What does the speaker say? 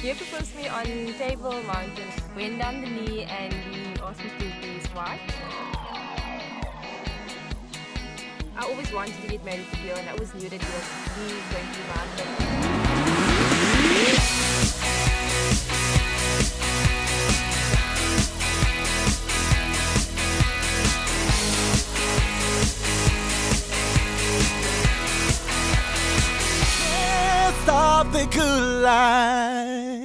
He proposed to me on Table Mountain. Went down the knee and he asked me to be his wife. I always wanted to get married to Gio and I always knew that he was going to be they could lie.